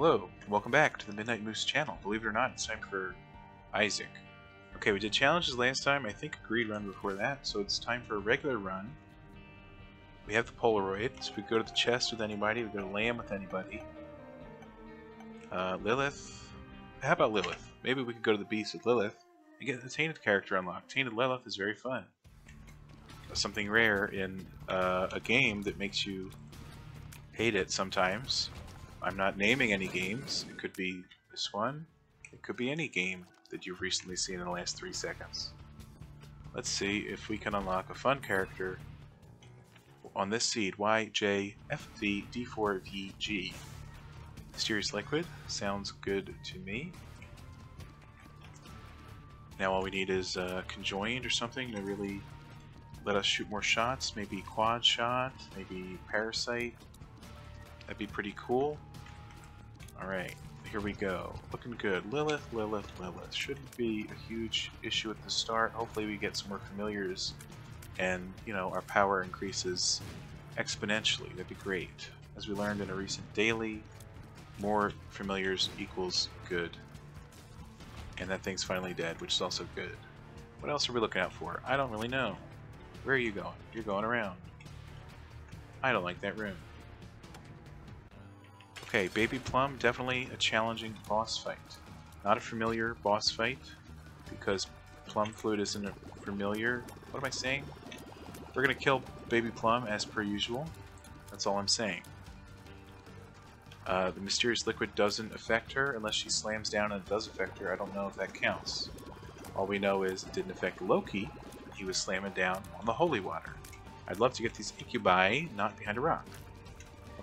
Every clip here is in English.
Hello, welcome back to the Midnight Moose channel. Believe it or not, it's time for Isaac. Okay, we did challenges last time, I think a greed run before that, so it's time for a regular run. We have the Polaroid, so we go to the chest with anybody, we go to Lamb with anybody. Uh, Lilith, how about Lilith? Maybe we could go to the beast with Lilith and get the Tainted character unlocked. Tainted Lilith is very fun. Something rare in uh, a game that makes you hate it sometimes. I'm not naming any games. It could be this one. It could be any game that you've recently seen in the last three seconds. Let's see if we can unlock a fun character on this seed YJFD4VG. Mysterious Liquid sounds good to me. Now all we need is uh, Conjoined or something to really let us shoot more shots. Maybe Quad Shot, maybe Parasite. That'd be pretty cool. Alright, here we go. Looking good. Lilith, Lilith, Lilith. Shouldn't be a huge issue at the start. Hopefully we get some more familiars and, you know, our power increases exponentially. That'd be great. As we learned in a recent daily, more familiars equals good. And that thing's finally dead, which is also good. What else are we looking out for? I don't really know. Where are you going? You're going around. I don't like that room. Okay, Baby Plum, definitely a challenging boss fight. Not a familiar boss fight, because Plum Flute isn't a familiar. What am I saying? We're gonna kill Baby Plum as per usual. That's all I'm saying. Uh, the mysterious liquid doesn't affect her unless she slams down and it does affect her. I don't know if that counts. All we know is it didn't affect Loki. He was slamming down on the holy water. I'd love to get these incubi not behind a rock.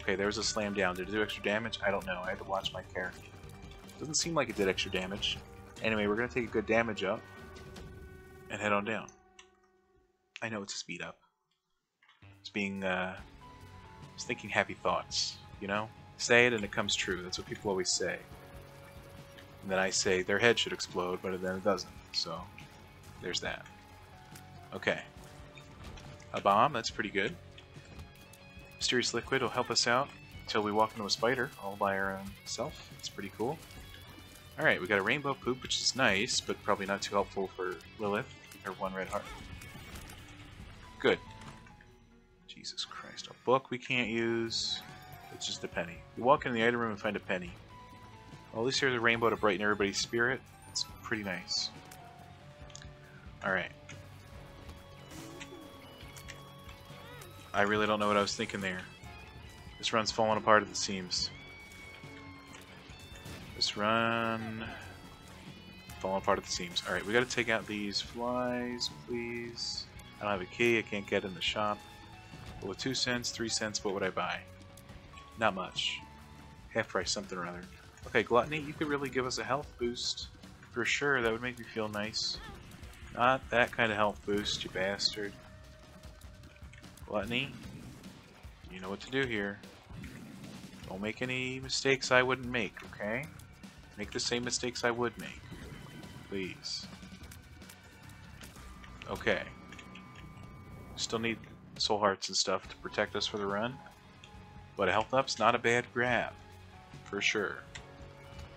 Okay, there was a slam down. Did it do extra damage? I don't know. I had to watch my character. Doesn't seem like it did extra damage. Anyway, we're going to take a good damage up and head on down. I know it's a speed up. It's being, uh, it's thinking happy thoughts, you know? Say it and it comes true. That's what people always say. And then I say their head should explode, but then it doesn't. So, there's that. Okay. A bomb, that's pretty good. Mysterious Liquid will help us out until we walk into a spider all by our own self. It's pretty cool. Alright, we got a rainbow poop, which is nice, but probably not too helpful for Lilith, or one red heart. Good. Jesus Christ. A book we can't use. It's just a penny. We walk into the item room and find a penny. Well, at least there's a rainbow to brighten everybody's spirit. It's pretty nice. Alright. I really don't know what I was thinking there. This run's falling apart at the seams. This run... Falling apart at the seams. Alright, we gotta take out these flies, please. I don't have a key, I can't get in the shop. But with two cents, three cents, what would I buy? Not much. Half price something or other. Okay, Gluttony, you could really give us a health boost. For sure, that would make me feel nice. Not that kind of health boost, you bastard. Gluttony, you know what to do here. Don't make any mistakes I wouldn't make, okay? Make the same mistakes I would make. Please. Okay. Still need soul hearts and stuff to protect us for the run. But a health up's not a bad grab. For sure.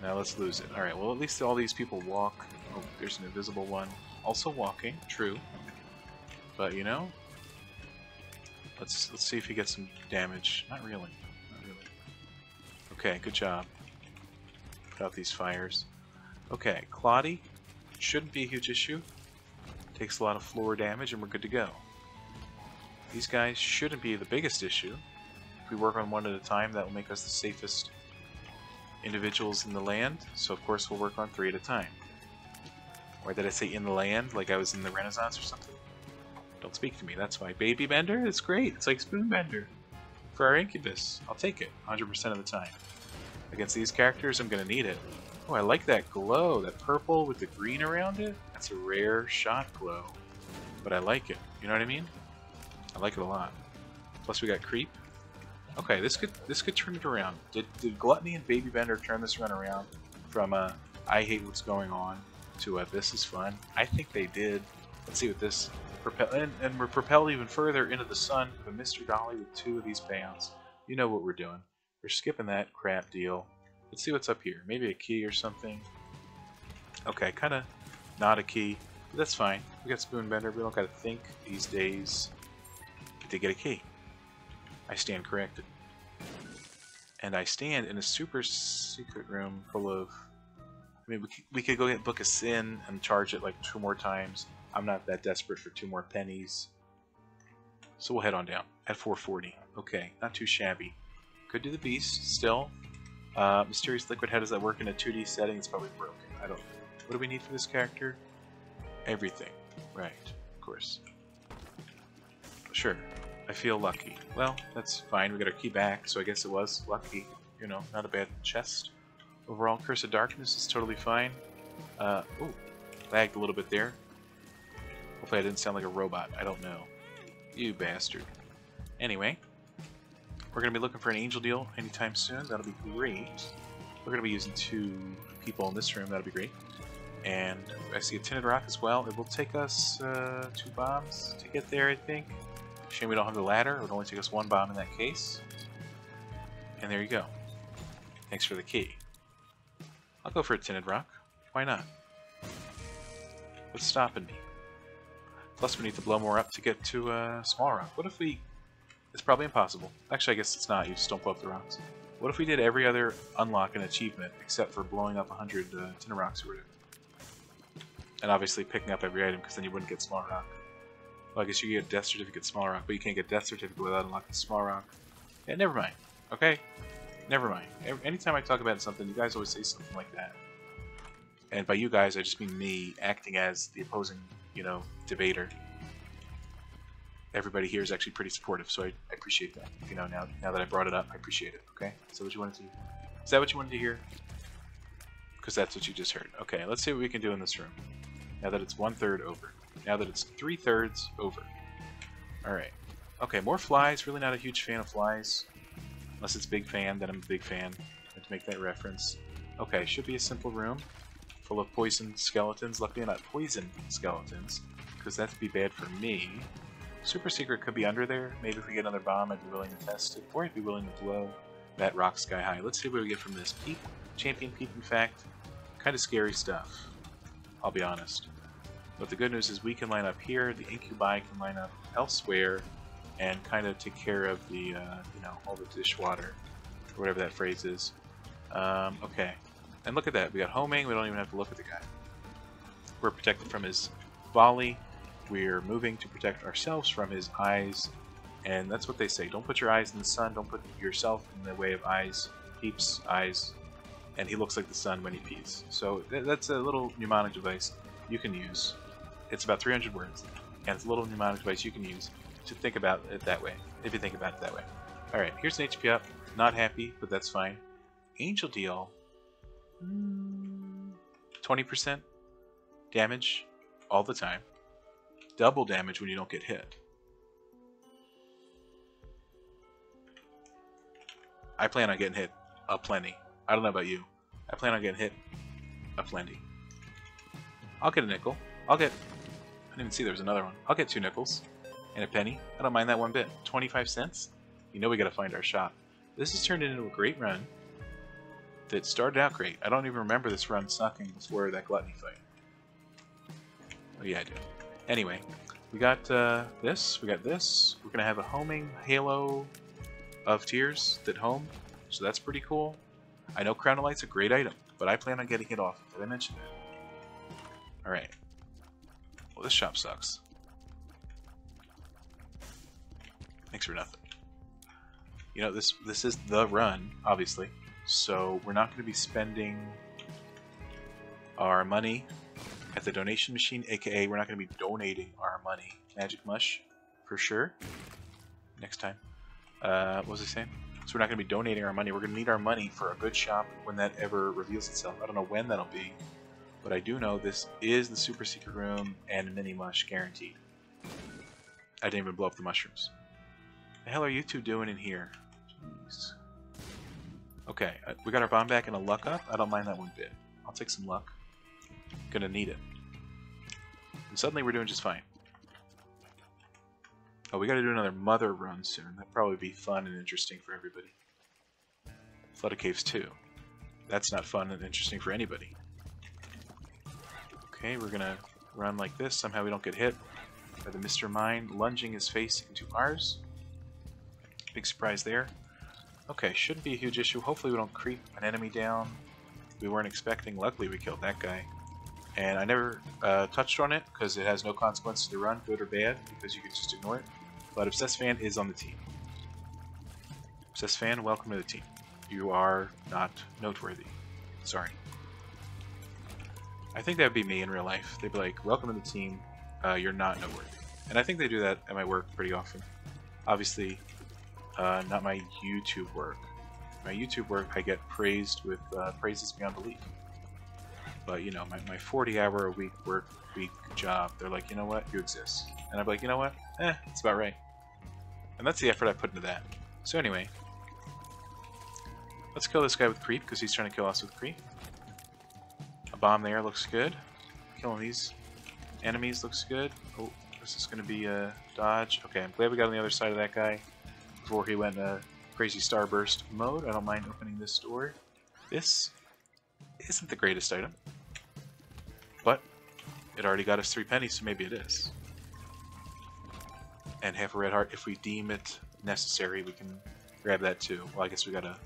Now let's lose it. Alright, well at least all these people walk. Oh, there's an invisible one. Also walking, true. But you know, Let's let's see if he gets some damage. Not really. Not really. Okay, good job. Put out these fires. Okay, Clotty shouldn't be a huge issue. Takes a lot of floor damage and we're good to go. These guys shouldn't be the biggest issue. If we work on one at a time, that will make us the safest individuals in the land. So of course we'll work on three at a time. Or did I say in the land, like I was in the Renaissance or something? Don't speak to me, that's why. Baby Bender? It's great. It's like Spoon Bender. For our Incubus. I'll take it 100% of the time. Against these characters, I'm going to need it. Oh, I like that glow. That purple with the green around it. That's a rare shot glow. But I like it. You know what I mean? I like it a lot. Plus we got Creep. Okay, this could this could turn it around. Did, did Gluttony and Baby Bender turn this run around from uh, I hate what's going on to uh, this is fun? I think they did. Let's see what this propel and, and we're propelled even further into the sun with a Mr. Dolly with two of these bands. You know what we're doing. We're skipping that crap deal. Let's see what's up here. Maybe a key or something. Okay, kind of not a key. But that's fine. We got Spoonbender. We don't got to think these days. Did get a key. I stand corrected. And I stand in a super secret room full of... I mean, we could, we could go get Book of Sin and charge it like two more times. I'm not that desperate for two more pennies. So we'll head on down at 440. Okay, not too shabby. Could do the Beast still. Uh, Mysterious Liquid, how does that work in a 2D setting? It's probably broken. I don't What do we need for this character? Everything. Right, of course. Sure. I feel lucky. Well, that's fine. We got our key back, so I guess it was lucky. You know, not a bad chest. Overall, Curse of Darkness is totally fine. Uh, ooh, lagged a little bit there. Hopefully I didn't sound like a robot. I don't know. You bastard. Anyway, we're going to be looking for an angel deal anytime soon. That'll be great. We're going to be using two people in this room. That'll be great. And I see a tinted rock as well. It will take us uh, two bombs to get there, I think. Shame we don't have the ladder. It would only take us one bomb in that case. And there you go. Thanks for the key. I'll go for a tinted rock. Why not? What's stopping me? Plus we need to blow more up to get to uh, small rock. What if we... It's probably impossible. Actually, I guess it's not. You just don't blow up the rocks. What if we did every other unlock and achievement except for blowing up 100 uh, tinted rocks or whatever? And obviously picking up every item because then you wouldn't get small rock. Well, I guess you get a death certificate small rock, but you can't get death certificate without unlocking small rock. Yeah, never mind. Okay? Never mind. Anytime I talk about something, you guys always say something like that. And by you guys, I just mean me acting as the opposing, you know, debater. Everybody here is actually pretty supportive, so I, I appreciate that. You know, now now that I brought it up, I appreciate it. Okay? That what you wanted to? Is that what you wanted to hear? Because that's what you just heard. Okay, let's see what we can do in this room. Now that it's one third over. Now that it's three thirds over. Alright. Okay, more flies. Really not a huge fan of flies. Unless it's big fan, then I'm a big fan. I have to make that reference. Okay, should be a simple room. Full of poisoned skeletons. Luckily not poison skeletons. Because that'd be bad for me. Super Secret could be under there. Maybe if we get another bomb, I'd be willing to test it. Or I'd be willing to blow that rock sky high. Let's see what we get from this. Peep. Champion Peep, in fact. Kind of scary stuff. I'll be honest. But the good news is we can line up here, the incubi can line up elsewhere, and kind of take care of the, uh, you know, all the dishwater, or whatever that phrase is. Um, okay. And look at that, we got homing, we don't even have to look at the guy. We're protected from his volley, we're moving to protect ourselves from his eyes, and that's what they say, don't put your eyes in the sun, don't put yourself in the way of eyes, peeps, eyes, and he looks like the sun when he pees. So that's a little mnemonic device you can use it's about 300 words, and it's a little mnemonic device you can use to think about it that way, if you think about it that way. Alright, here's an HP up. Not happy, but that's fine. Angel Deal. Mm. 20% damage all the time. Double damage when you don't get hit. I plan on getting hit a plenty. I don't know about you. I plan on getting hit a plenty. I'll get a nickel. I'll get I didn't even see there was another one. I'll get two nickels and a penny. I don't mind that one bit. 25 cents? You know we gotta find our shop. This has turned into a great run that started out great. I don't even remember this run sucking before that gluttony fight. Oh yeah, I do. Anyway, we got uh, this, we got this. We're gonna have a homing halo of tears that home, so that's pretty cool. I know Crown of Light's a great item, but I plan on getting it off. Did I mention that? Alright. Well, this shop sucks. Thanks for nothing. You know, this this is the run, obviously, so we're not going to be spending our money at the donation machine, aka we're not going to be donating our money. Magic Mush, for sure. Next time. Uh, what was I saying? So we're not going to be donating our money. We're going to need our money for a good shop when that ever reveals itself. I don't know when that'll be. But I do know this is the super secret room and mini mush guaranteed. I didn't even blow up the mushrooms. The hell are you two doing in here? Jeez. Okay, uh, we got our bomb back and a luck up. I don't mind that one bit. I'll take some luck. Gonna need it. And suddenly we're doing just fine. Oh, we gotta do another mother run soon. That'd probably be fun and interesting for everybody. Flooded Caves 2. that's not fun and interesting for anybody. Okay, we're gonna run like this. Somehow we don't get hit by the Mr. Mime lunging his face into ours. Big surprise there. Okay, shouldn't be a huge issue. Hopefully we don't creep an enemy down. We weren't expecting. Luckily we killed that guy. And I never uh, touched on it because it has no consequence to the run, good or bad, because you can just ignore it. But Obsessed Fan is on the team. Obsessed Fan, welcome to the team. You are not noteworthy. Sorry. I think that would be me in real life. They'd be like, welcome to the team, uh, you're not noteworthy. And I think they do that at my work pretty often. Obviously, uh, not my YouTube work. My YouTube work, I get praised with uh, praises beyond belief. But, you know, my, my 40 hour a week work week job, they're like, you know what, you exist. And I'm like, you know what, eh, it's about right. And that's the effort I put into that. So anyway, let's kill this guy with creep, because he's trying to kill us with creep. A bomb there looks good. Killing these enemies looks good. Oh, this is going to be a dodge. Okay, I'm glad we got on the other side of that guy before he went uh, crazy starburst mode. I don't mind opening this door. This isn't the greatest item, but it already got us three pennies, so maybe it is. And half a red heart, if we deem it necessary, we can grab that too. Well, I guess we gotta...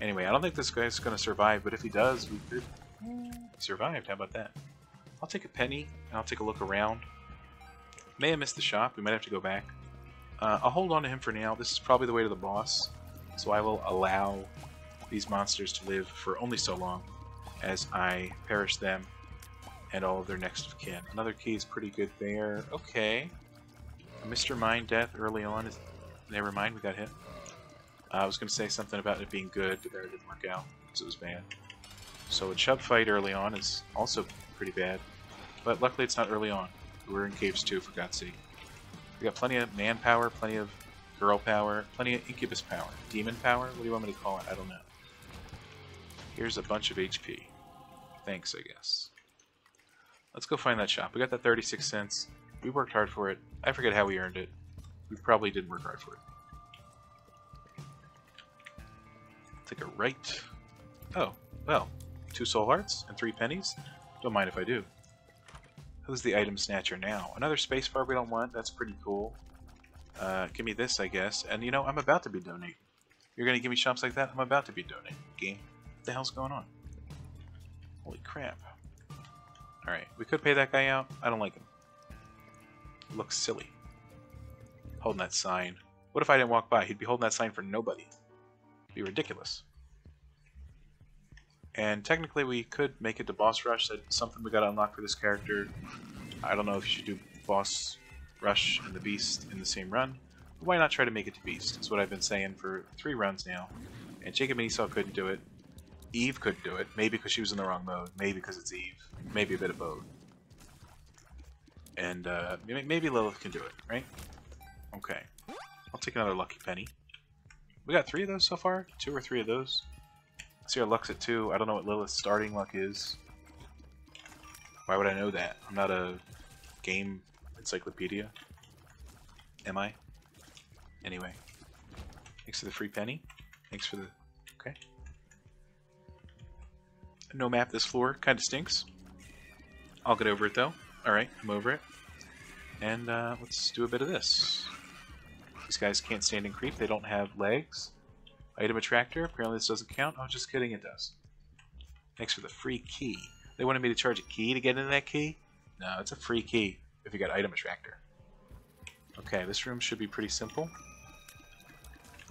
Anyway, I don't think this guy's gonna survive, but if he does, we could... He survived, how about that? I'll take a penny, and I'll take a look around. May have missed the shop, we might have to go back. Uh, I'll hold on to him for now. This is probably the way to the boss, so I will allow these monsters to live for only so long as I perish them and all of their next of kin. Another key is pretty good there. Okay. Mr. Mind death early on is... Never mind, we got hit. Uh, I was going to say something about it being good, but it didn't work out because it was bad. So a chub fight early on is also pretty bad, but luckily it's not early on. We're in caves too, for God's sake. We got plenty of manpower, plenty of girl power, plenty of incubus power. Demon power? What do you want me to call it? I don't know. Here's a bunch of HP. Thanks, I guess. Let's go find that shop. We got that 36 cents. We worked hard for it. I forget how we earned it. We probably didn't work hard for it. Take a right. Oh, well. Two soul hearts and three pennies? Don't mind if I do. Who's the item snatcher now? Another spacebar we don't want. That's pretty cool. Uh, give me this, I guess. And you know, I'm about to be donating. You're gonna give me shops like that? I'm about to be donating. Game. What the hell's going on? Holy crap. Alright, we could pay that guy out. I don't like him. looks silly. Holding that sign. What if I didn't walk by? He'd be holding that sign for nobody. It'd be ridiculous. And technically we could make it to boss rush. That's something we gotta unlock for this character. I don't know if you should do boss rush and the beast in the same run. Why not try to make it to beast? That's what I've been saying for three runs now. And Jacob and Esau couldn't do it. Eve couldn't do it. Maybe because she was in the wrong mode. Maybe because it's Eve. Maybe a bit of both. And uh, maybe Lilith can do it, right? Okay. I'll take another lucky penny. We got three of those so far? Two or three of those? See our luck's at 2. I don't know what Lilith's starting luck is. Why would I know that? I'm not a game encyclopedia. Am I? Anyway. Thanks for the free penny. Thanks for the... Okay. No map this floor. Kinda stinks. I'll get over it though. Alright, I'm over it. And uh, let's do a bit of this. These guys can't stand in creep. They don't have legs. Item attractor, apparently this doesn't count. Oh, just kidding, it does. Thanks for the free key. They wanted me to charge a key to get into that key? No, it's a free key if you got item attractor. Okay, this room should be pretty simple.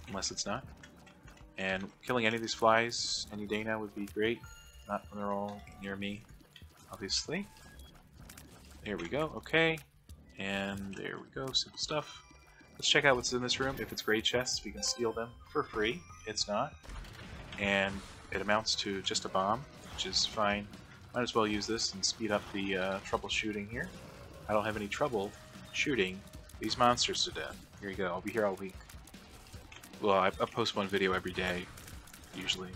Unless it's not. And killing any of these flies any day now would be great. Not when they're all near me, obviously. There we go, okay. And there we go, simple stuff. Let's check out what's in this room. If it's gray chests, we can steal them for free. It's not. And it amounts to just a bomb, which is fine. Might as well use this and speed up the uh, troubleshooting here. I don't have any trouble shooting these monsters to death. Here you go. I'll be here all week. Well, I, I post one video every day, usually.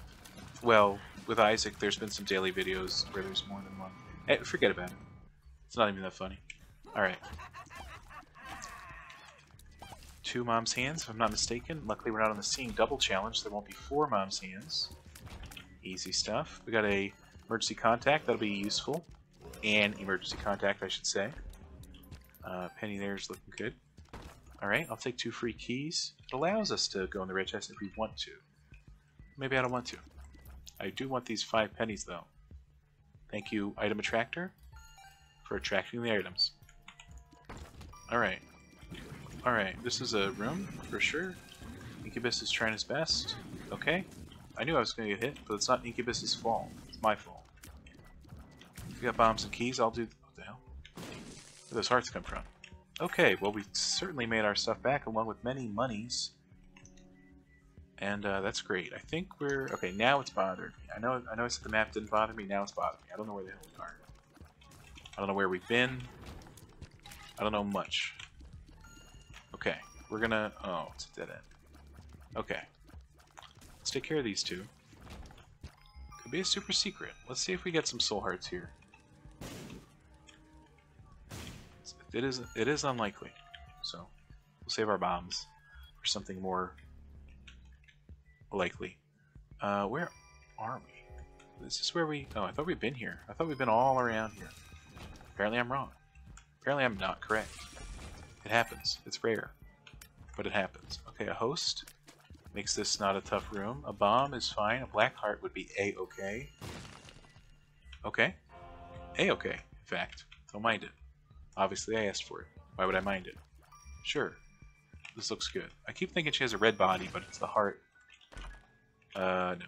Well, with Isaac, there's been some daily videos where there's more than one. Hey, forget about it. It's not even that funny. Alright two mom's hands, if I'm not mistaken. Luckily, we're not on the seeing double challenge. so There won't be four mom's hands. Easy stuff. We got a emergency contact. That'll be useful. And emergency contact, I should say. Uh, penny there's looking good. Alright, I'll take two free keys. It allows us to go in the red chest if we want to. Maybe I don't want to. I do want these five pennies, though. Thank you, item attractor, for attracting the items. Alright. Alright, this is a room, for sure. Incubus is trying his best. Okay. I knew I was going to get hit, but it's not Incubus's fault. It's my fault. If We got bombs and keys, I'll do... What the hell? Where those hearts come from? Okay, well we certainly made our stuff back along with many monies. And uh, that's great. I think we're... Okay, now it's bothering me. I know I know I said the map didn't bother me, now it's bothering me. I don't know where the hell we are. I don't know where we've been. I don't know much. Okay, we're gonna... Oh, it's a dead end. Okay. Let's take care of these two. Could be a super secret. Let's see if we get some soul hearts here. It is it is unlikely, so we'll save our bombs for something more likely. Uh, where are we? This is where we... Oh, I thought we'd been here. I thought we'd been all around here. Apparently I'm wrong. Apparently I'm not correct. It happens. It's rare. But it happens. Okay, a host makes this not a tough room. A bomb is fine. A black heart would be A-okay. Okay. A-okay, in fact. Don't mind it. Obviously, I asked for it. Why would I mind it? Sure. This looks good. I keep thinking she has a red body, but it's the heart. Uh, no.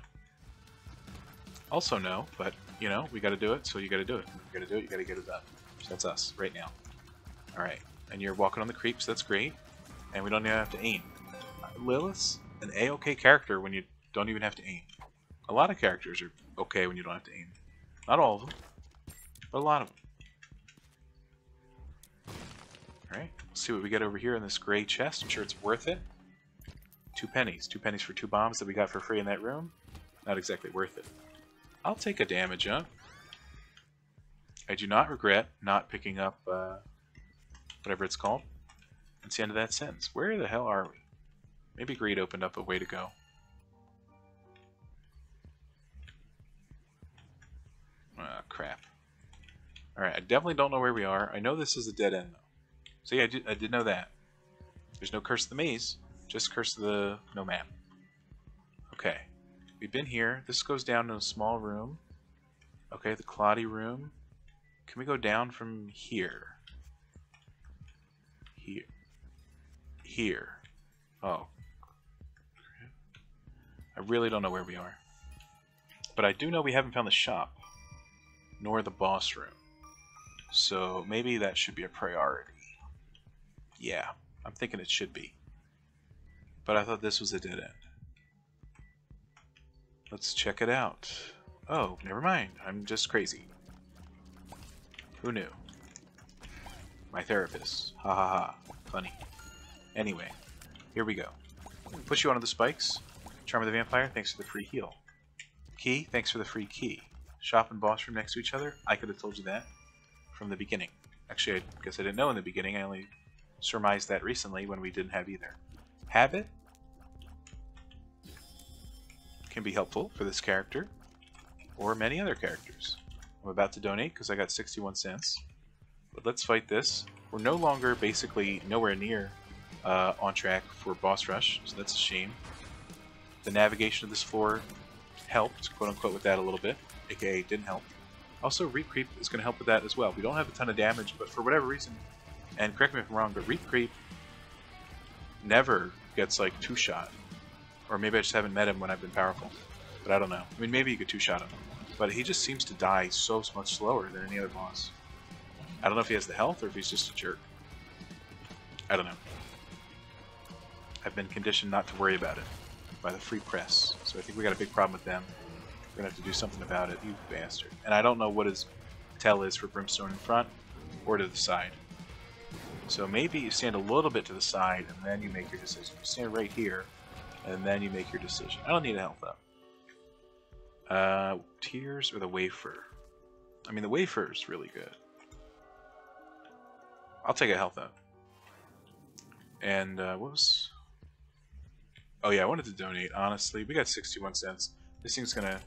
Also no, but, you know, we gotta do it, so you gotta do it. You gotta do it, you gotta get it done. So that's us, right now. Alright, and you're walking on the creeps, that's great. And we don't even have to aim. Lilith, an A-okay character when you don't even have to aim. A lot of characters are okay when you don't have to aim. Not all of them, but a lot of them. Alright, let's see what we get over here in this gray chest. I'm sure it's worth it. Two pennies. Two pennies for two bombs that we got for free in that room. Not exactly worth it. I'll take a damage up. I do not regret not picking up uh, whatever it's called. It's the end of that sentence. Where the hell are we? Maybe greed opened up a way to go. Ah, crap. Alright, I definitely don't know where we are. I know this is a dead end, though. See, I did, I did know that. There's no Curse of the Maze, just Curse of the No Map. Okay. We've been here. This goes down to a small room. Okay, the Clotty room. Can we go down from here? Here. Here. Oh. I really don't know where we are. But I do know we haven't found the shop. Nor the boss room. So maybe that should be a priority. Yeah, I'm thinking it should be. But I thought this was a dead end. Let's check it out. Oh, never mind. I'm just crazy. Who knew? My therapist. Ha ha ha. Funny. Anyway, here we go. Push you onto the spikes. Charm of the Vampire, thanks for the free heal. Key, thanks for the free key. Shop and boss room next to each other. I could have told you that from the beginning. Actually, I guess I didn't know in the beginning. I only surmised that recently when we didn't have either. Habit can be helpful for this character or many other characters. I'm about to donate because I got 61 cents. But let's fight this. We're no longer basically nowhere near uh, on track for boss rush, so that's a shame. The navigation of this floor helped, quote unquote, with that a little bit, aka didn't help. Also, Reap Creep is going to help with that as well. We don't have a ton of damage, but for whatever reason, and correct me if I'm wrong, but Reap Creep never gets like two shot. Or maybe I just haven't met him when I've been powerful. But I don't know. I mean, maybe you could two shot him. But he just seems to die so much slower than any other boss. I don't know if he has the health or if he's just a jerk. I don't know. I've been conditioned not to worry about it by the free press. So I think we got a big problem with them. We're gonna have to do something about it, you bastard. And I don't know what his tell is for Brimstone in front or to the side. So maybe you stand a little bit to the side and then you make your decision. You stand right here and then you make your decision. I don't need a health up. Uh, tears or the wafer? I mean, the wafer is really good. I'll take a health up. And uh, what was? Oh yeah, I wanted to donate. Honestly, we got 61 cents. This thing's gonna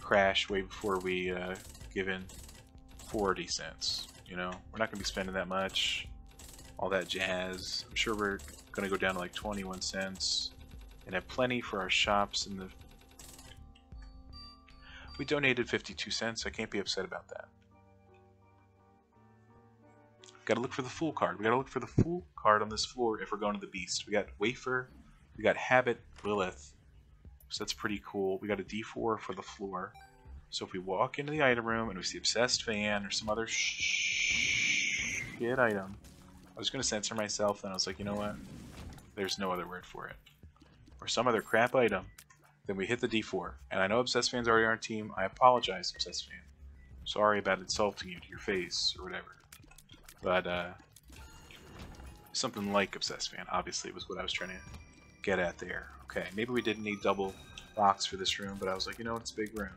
crash way before we uh, give in 40 cents. You know, we're not to be spending that much, all that jazz. I'm sure we're to go down to like 21 cents and have plenty for our shops in the... We donated 52 cents, I can't be upset about that. Gotta look for the Fool card. We gotta look for the Fool card on this floor if we're going to the Beast. We got Wafer, we got Habit, Lilith. So that's pretty cool. We got a D4 for the floor. So if we walk into the item room and we see Obsessed Fan or some other shit item, I was to censor myself, then I was like, you know what? There's no other word for it. Or some other crap item, then we hit the D4. And I know Obsessed Fan's already on our team. I apologize, Obsessed Fan. Sorry about insulting you to your face or whatever. But, uh, something like Obsessed Fan, obviously, was what I was trying to get at there. Okay, maybe we didn't need double box for this room, but I was like, you know, it's a big room.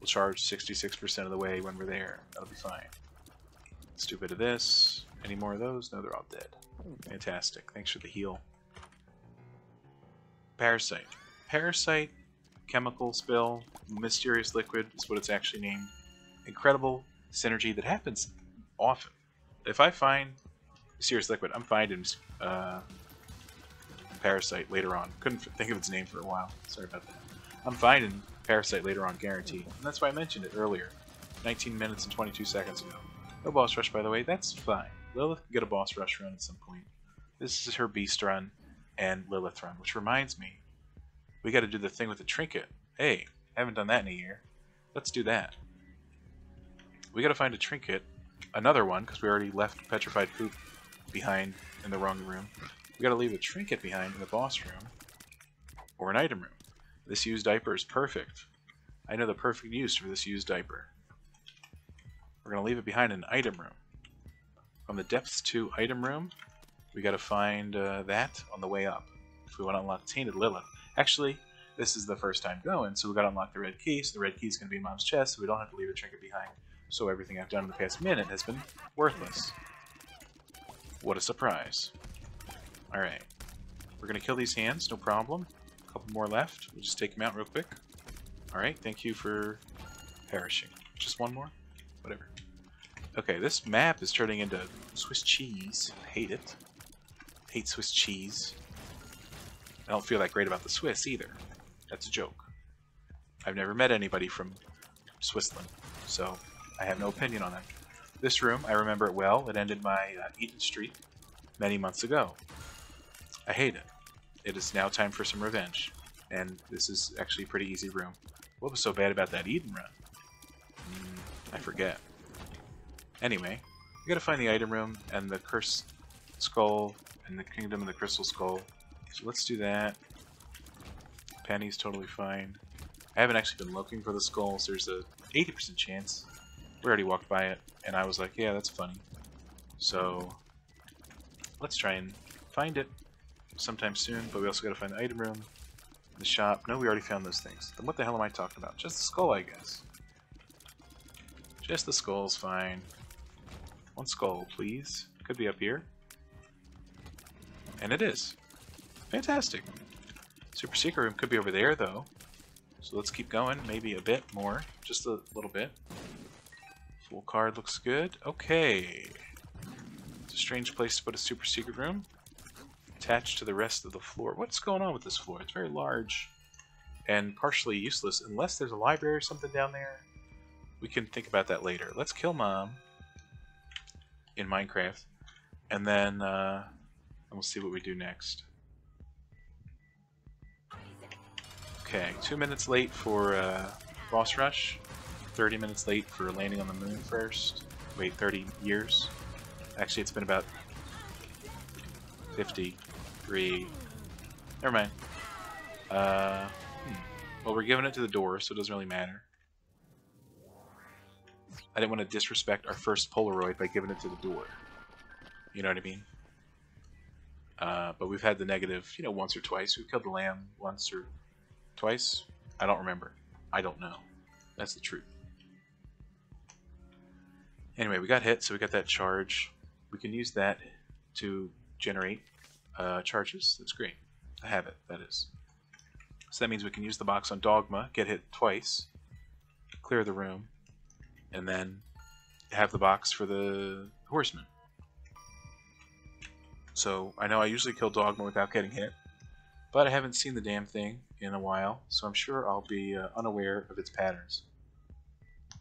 We'll charge 66% of the way when we're there. That'll be fine. Bit of this. Any more of those? No, they're all dead. Fantastic. Thanks for the heal. Parasite. Parasite, chemical spill, mysterious liquid is what it's actually named. Incredible synergy that happens often. If I find Serious liquid, I'm finding uh, Parasite later on. Couldn't think of its name for a while. Sorry about that. I'm finding Parasite later on, guaranteed. And that's why I mentioned it earlier. 19 minutes and 22 seconds ago. No boss rush, by the way. That's fine. Lilith can get a boss rush run at some point. This is her beast run and Lilith run, which reminds me, we got to do the thing with the trinket. Hey, haven't done that in a year. Let's do that. We got to find a trinket, another one, because we already left petrified poop behind in the wrong room. We got to leave a trinket behind in the boss room or an item room. This used diaper is perfect. I know the perfect use for this used diaper. We're to leave it behind in an item room. From the Depths 2 item room, we got to find uh, that on the way up. If we want to unlock Tainted Lilith. Actually, this is the first time going, so we got to unlock the red key, so the red key is to be Mom's chest, so we don't have to leave a trinket behind. So everything I've done in the past minute has been worthless. What a surprise. Alright. We're to kill these hands, no problem. A couple more left. We'll just take them out real quick. Alright, thank you for perishing. Just one more? Whatever. Okay, this map is turning into Swiss cheese. hate it. hate Swiss cheese. I don't feel that great about the Swiss either. That's a joke. I've never met anybody from Switzerland, so I have no opinion on that. This room, I remember it well. It ended my uh, Eden streak many months ago. I hate it. It is now time for some revenge. And this is actually a pretty easy room. What was so bad about that Eden run? Mm, I forget. Anyway, we gotta find the item room and the cursed skull and the kingdom of the crystal skull. So let's do that. Penny's totally fine. I haven't actually been looking for the skulls. There's a 80% chance. We already walked by it, and I was like, yeah, that's funny. So, let's try and find it sometime soon, but we also gotta find the item room, the shop. No, we already found those things. Then what the hell am I talking about? Just the skull, I guess. Just the skull's fine. One skull, please. Could be up here. And it is. Fantastic. Super secret room could be over there, though. So let's keep going. Maybe a bit more. Just a little bit. Fool card looks good. Okay. It's a strange place to put a super secret room attached to the rest of the floor. What's going on with this floor? It's very large and partially useless unless there's a library or something down there. We can think about that later. Let's kill Mom in Minecraft, and then uh, and we'll see what we do next. Okay, two minutes late for uh, boss rush, 30 minutes late for landing on the moon first. Wait, 30 years? Actually, it's been about 53. Never mind. Uh, hmm. Well, we're giving it to the door, so it doesn't really matter. I didn't want to disrespect our first Polaroid by giving it to the door. You know what I mean? Uh, but we've had the negative, you know, once or twice. We've killed the lamb once or twice. I don't remember. I don't know. That's the truth. Anyway, we got hit, so we got that charge. We can use that to generate uh, charges. That's great. I have it, that is. So that means we can use the box on Dogma, get hit twice, clear the room, and then have the box for the horseman. So I know I usually kill Dogma without getting hit, but I haven't seen the damn thing in a while, so I'm sure I'll be uh, unaware of its patterns.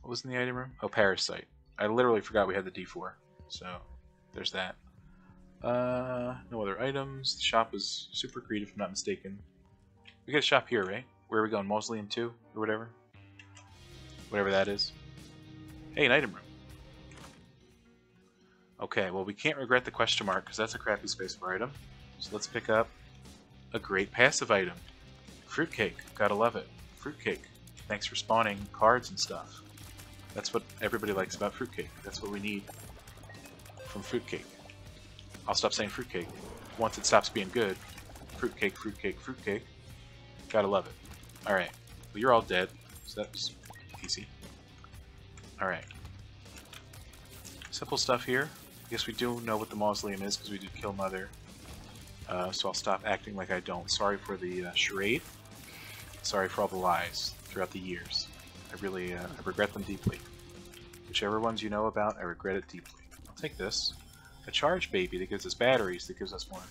What was in the item room? Oh, Parasite. I literally forgot we had the D4, so there's that. Uh, no other items. The shop is super creative, if I'm not mistaken. We got a shop here, right? Where are we going? Mausoleum 2? Or whatever? Whatever that is. Hey, an item room. Okay, well we can't regret the question mark because that's a crappy spacebar item. So let's pick up a great passive item. Fruitcake. Gotta love it. Fruitcake. Thanks for spawning cards and stuff. That's what everybody likes about fruitcake. That's what we need from fruitcake. I'll stop saying fruitcake once it stops being good. Fruitcake, fruitcake, fruitcake. Gotta love it. Alright. Well, you're all dead, so that's easy. Alright. Simple stuff here. I guess we do know what the mausoleum is because we did kill Mother. Uh, so I'll stop acting like I don't. Sorry for the uh, charade. Sorry for all the lies throughout the years. I really uh, I regret them deeply. Whichever ones you know about, I regret it deeply. I'll take this. A charge baby that gives us batteries that gives us more.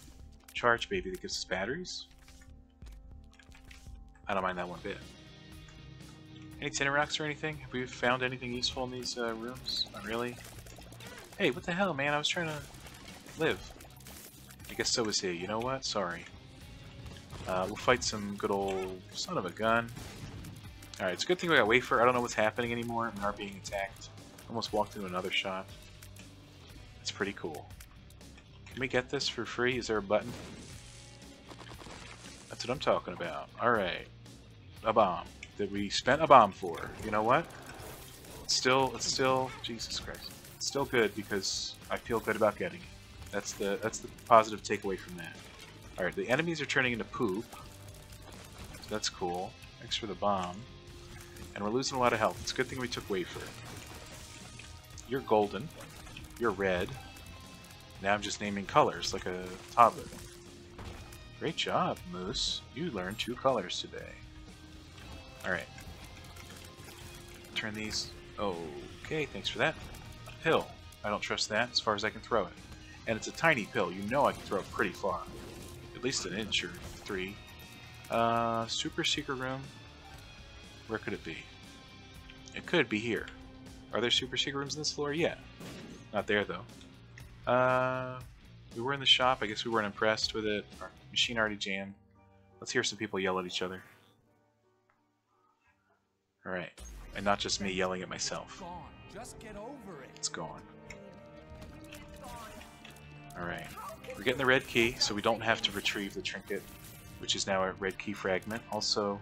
Charge baby that gives us batteries? I don't mind that one bit. Any tinted rocks or anything? Have we found anything useful in these uh, rooms? Not really. Hey, what the hell, man? I was trying to live. I guess so was he. You know what? Sorry. Uh, we'll fight some good old son of a gun. Alright, it's a good thing we got Wafer. I don't know what's happening anymore. We are being attacked. Almost walked into another shot. It's pretty cool. Can we get this for free? Is there a button? That's what I'm talking about. Alright. A bomb. That we spent a bomb for. You know what? It's still, it's still, Jesus Christ. It's still good because I feel good about getting it. That's the, that's the positive takeaway from that. Alright, the enemies are turning into poop. So that's cool. Thanks for the bomb. And we're losing a lot of health. It's a good thing we took Wafer. You're golden. You're red. Now I'm just naming colors like a toddler. Great job, Moose. You learned two colors today. Alright. Turn these... Okay, thanks for that. Pill. I don't trust that as far as I can throw it. And it's a tiny pill. You know I can throw it pretty far. At least an inch or three. Uh, super secret room. Where could it be? It could be here. Are there super secret rooms in this floor? Yeah. Not there, though. Uh, we were in the shop. I guess we weren't impressed with it. Our machine already jammed. Let's hear some people yell at each other. Alright. And not just me yelling at myself. It's gone. Alright. We're getting the red key, so we don't have to retrieve the trinket, which is now a red key fragment. Also,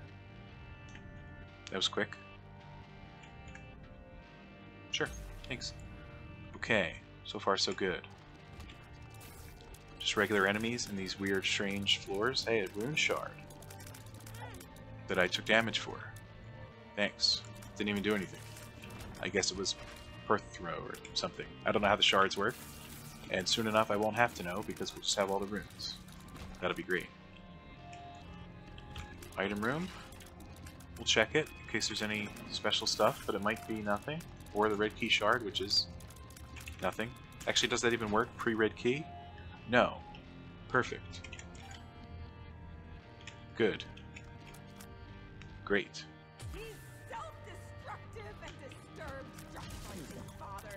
that was quick. Sure, thanks. Okay, so far so good. Just regular enemies in these weird, strange floors. Hey, a rune shard that I took damage for. Thanks. Didn't even do anything. I guess it was Perthro or something. I don't know how the shards work. And soon enough I won't have to know because we'll just have all the runes. That'll be great. Item room. We'll check it in case there's any special stuff, but it might be nothing. Or the red key shard, which is nothing. Actually, does that even work? Pre-red key? No. Perfect. Good. Great.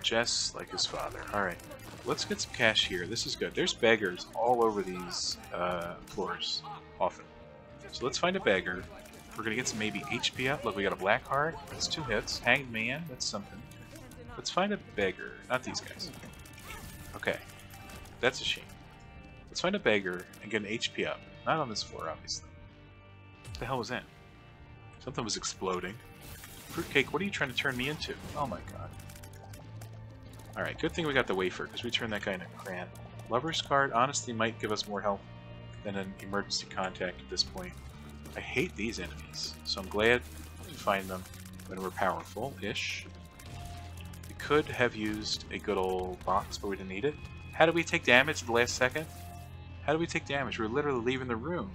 Just like his father. Alright. Let's get some cash here. This is good. There's beggars all over these uh, floors. Often. So let's find a beggar. We're gonna get some maybe HP up. Look, we got a black heart. That's two hits. Hanged man. That's something. Let's find a beggar. Not these guys. Okay. That's a shame. Let's find a beggar and get an HP up. Not on this floor, obviously. What the hell was that? Something was exploding. Fruitcake, what are you trying to turn me into? Oh my god. Alright, good thing we got the wafer, because we turned that guy into Cran. Lover's card honestly might give us more health than an emergency contact at this point. I hate these enemies, so I'm glad to find them when we're powerful-ish. We could have used a good old box, but we didn't need it. How did we take damage at the last second? How did we take damage? We were literally leaving the room.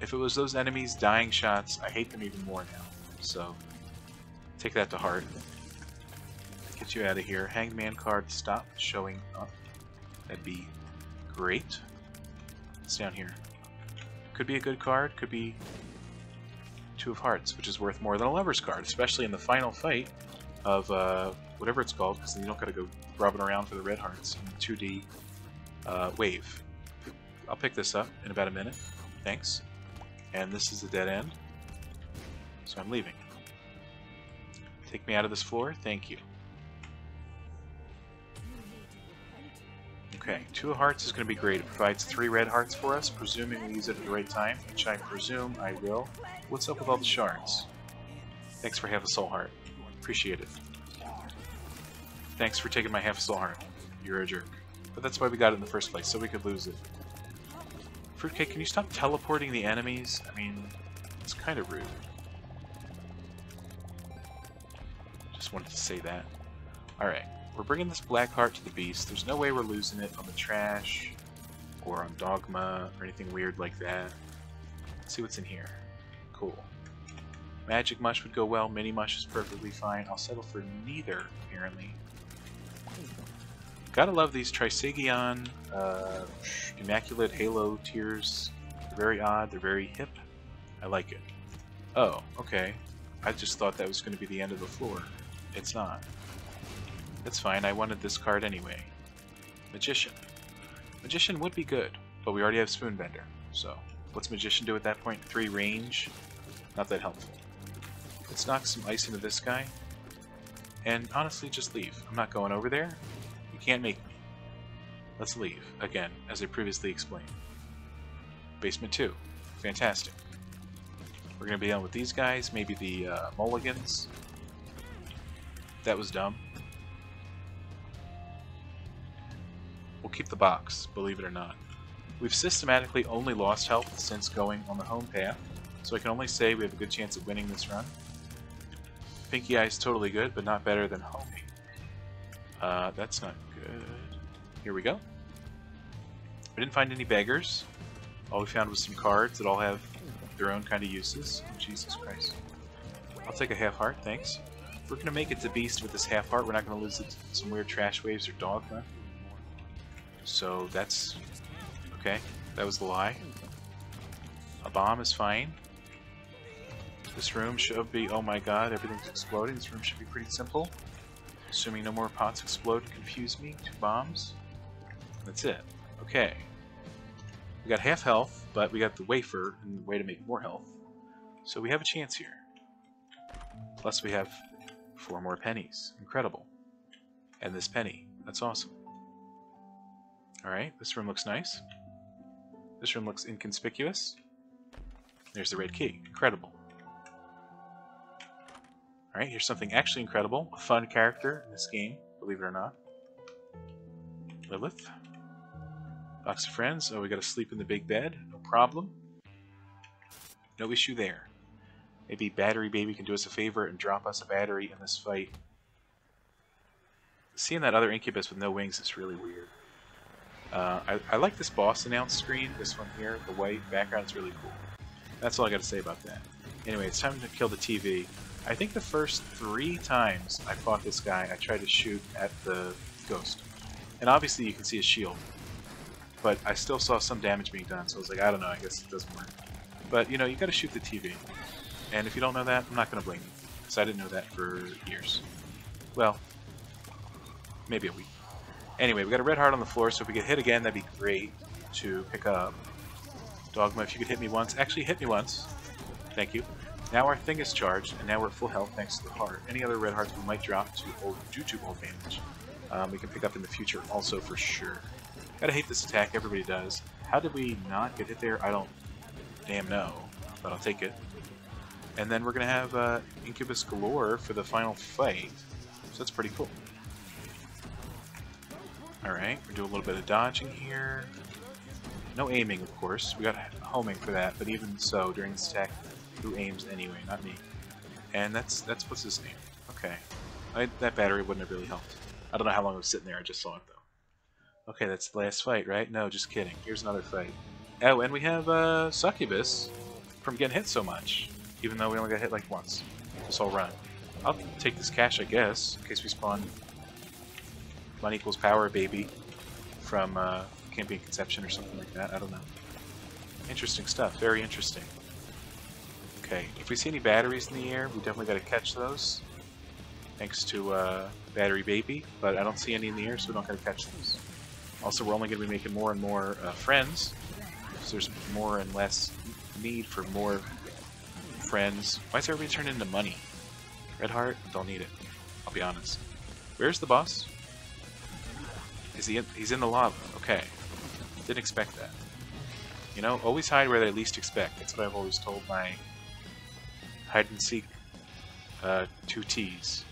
If it was those enemies dying shots, I hate them even more now. so take that to heart. Get you out of here. Hangman card, stop showing up. That'd be great. It's down here. Could be a good card, could be Two of Hearts, which is worth more than a Lover's card, especially in the final fight of uh, whatever it's called, because you don't gotta go rubbing around for the red hearts in 2D uh, wave. I'll pick this up in about a minute. Thanks. And this is a dead end. So I'm leaving. Take me out of this floor. Thank you. Okay, two hearts is going to be great. It provides three red hearts for us, presuming we use it at the right time, which I presume I will. What's up with all the shards? Thanks for half a soul heart. Appreciate it. Thanks for taking my half a soul heart. You're a jerk. But that's why we got it in the first place, so we could lose it. Fruitcake, can you stop teleporting the enemies? I mean, it's kind of rude. Just wanted to say that. Alright. We're bringing this black heart to the beast. There's no way we're losing it on the trash or on dogma or anything weird like that. Let's see what's in here. Cool. Magic mush would go well. Mini mush is perfectly fine. I'll settle for neither, apparently. Gotta love these Trisagion uh, Immaculate Halo tears. They're very odd. They're very hip. I like it. Oh, okay. I just thought that was going to be the end of the floor. It's not. That's fine, I wanted this card anyway. Magician. Magician would be good, but we already have Spoonbender, so what's Magician do at that point? 3 range? Not that helpful. Let's knock some ice into this guy, and honestly just leave. I'm not going over there. You can't make me. Let's leave, again, as I previously explained. Basement 2. Fantastic. We're going to be done with these guys, maybe the uh, mulligans. That was dumb. Keep the box, believe it or not. We've systematically only lost health since going on the home path, so I can only say we have a good chance of winning this run. Pinky Eye is totally good, but not better than homing. Uh, that's not good. Here we go. We didn't find any beggars. All we found was some cards that all have their own kind of uses. Jesus Christ. I'll take a half heart, thanks. We're going to make it to Beast with this half heart. We're not going to lose it to some weird trash waves or dogma. So that's... Okay, that was the lie. A bomb is fine. This room should be... Oh my god, everything's exploding. This room should be pretty simple. Assuming no more pots explode confuse me. Two bombs. That's it. Okay. We got half health, but we got the wafer and the way to make more health. So we have a chance here. Plus we have four more pennies. Incredible. And this penny. That's awesome. Alright, this room looks nice. This room looks inconspicuous. There's the red key. Incredible. Alright, here's something actually incredible. A fun character in this game, believe it or not. Lilith. Box of friends. Oh, we gotta sleep in the big bed. No problem. No issue there. Maybe Battery Baby can do us a favor and drop us a battery in this fight. Seeing that other Incubus with no wings is really weird. Uh, I, I, like this boss announce screen, this one here, the white background is really cool. That's all I got to say about that. Anyway, it's time to kill the TV. I think the first three times I fought this guy, I tried to shoot at the ghost. And obviously you can see his shield. But I still saw some damage being done, so I was like, I don't know, I guess it doesn't work. But, you know, you gotta shoot the TV. And if you don't know that, I'm not gonna blame you. Because I didn't know that for years. Well, maybe a week. Anyway, we got a red heart on the floor, so if we get hit again, that'd be great to pick up. Dogma, if you could hit me once. Actually, hit me once. Thank you. Now our thing is charged, and now we're full health thanks to the heart. Any other red hearts we might drop to old, due to old damage, um, we can pick up in the future also for sure. Gotta hate this attack, everybody does. How did we not get hit there? I don't damn know, but I'll take it. And then we're gonna have uh, Incubus Galore for the final fight, so that's pretty cool. Alright, we're doing a little bit of dodging here. No aiming, of course. We got homing for that, but even so, during this attack, who aims anyway? Not me. And that's that's what's his name. Okay. I, that battery wouldn't have really helped. I don't know how long it was sitting there, I just saw it though. Okay, that's the last fight, right? No, just kidding. Here's another fight. Oh, and we have uh, Succubus from getting hit so much, even though we only got hit like once. this whole run. I'll take this cash, I guess, in case we spawn money equals power, baby, from uh, Campaign Conception or something like that. I don't know. Interesting stuff. Very interesting. Okay, if we see any batteries in the air, we definitely got to catch those. Thanks to uh, Battery Baby, but I don't see any in the air, so we don't got to catch those. Also, we're only going to be making more and more uh, friends, so there's more and less need for more friends. Why is everybody turned into money? Red heart? Don't need it. I'll be honest. Where's the boss? Is he in, he's in the lava. Okay. Didn't expect that. You know, always hide where they least expect. That's what I've always told my hide and seek uh, two T's,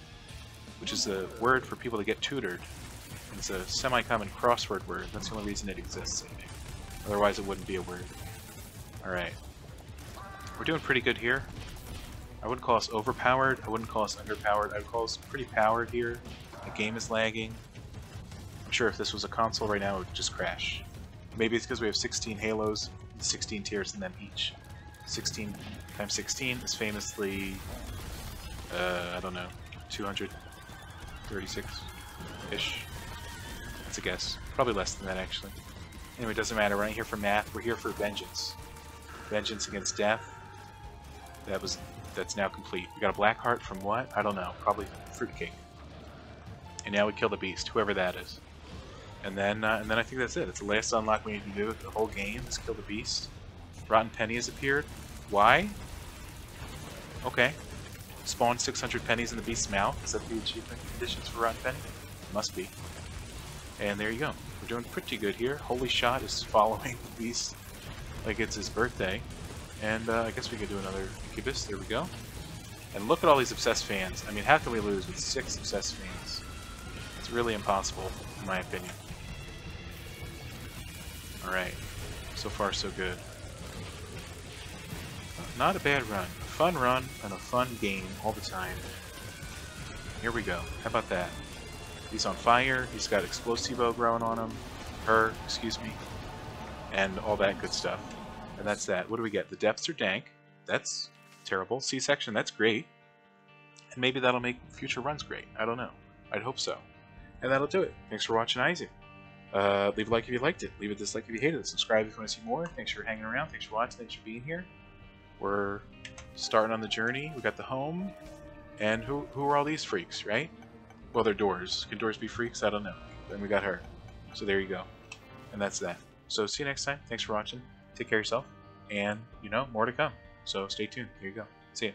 which is a word for people to get tutored. It's a semi-common crossword word. That's the only reason it exists, I think. Otherwise, it wouldn't be a word. Alright. We're doing pretty good here. I wouldn't call us overpowered. I wouldn't call us underpowered. I would call us pretty powered here. The game is lagging. I'm sure if this was a console right now, it would just crash. Maybe it's because we have 16 Halos, 16 tears in them each. 16 times 16 is famously, uh, I don't know, 236-ish. That's a guess. Probably less than that, actually. Anyway, it doesn't matter. We're not here for math. We're here for vengeance. Vengeance against death. That was that's now complete. We got a black heart from what? I don't know. Probably fruitcake. And now we kill the beast, whoever that is. And then, uh, and then I think that's it. It's the last unlock we need to do the whole game is kill the beast. Rotten Penny has appeared. Why? Okay. Spawn 600 pennies in the beast's mouth. Is that the achievement conditions for Rotten Penny? Must be. And there you go. We're doing pretty good here. Holy Shot is following the beast like it's his birthday. And uh, I guess we could do another Incubus. There we go. And look at all these obsessed fans. I mean, how can we lose with six obsessed fans? It's really impossible, in my opinion. Alright. So far, so good. Not a bad run. A fun run and a fun game all the time. Here we go. How about that? He's on fire. He's got Explosivo growing on him. Her, excuse me. And all that good stuff. And that's that. What do we get? The depths are dank. That's terrible. C-section, that's great. And maybe that'll make future runs great. I don't know. I'd hope so. And that'll do it. Thanks for watching Isaac. Uh, leave a like if you liked it. Leave a dislike if you hated it. Subscribe if you want to see more. Thanks for hanging around. Thanks for watching. Thanks for being here. We're starting on the journey. We got the home. And who, who are all these freaks, right? Well, they're doors. Can doors be freaks? I don't know. Then we got her. So there you go. And that's that. So see you next time. Thanks for watching. Take care of yourself. And, you know, more to come. So stay tuned. Here you go. See ya.